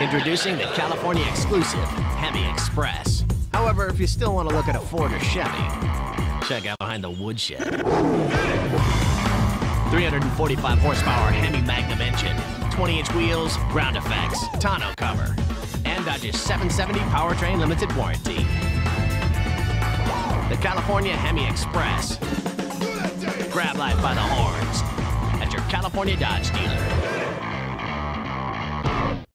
Introducing the California exclusive Hemi Express. However, if you still want to look at a Ford or Chevy, check out behind the woodshed. 345 horsepower Hemi Magnum engine, 20-inch wheels, ground effects, tonneau cover, and Dodge's 770 powertrain limited warranty. The California Hemi Express. Grab life by the horns at your California Dodge dealer.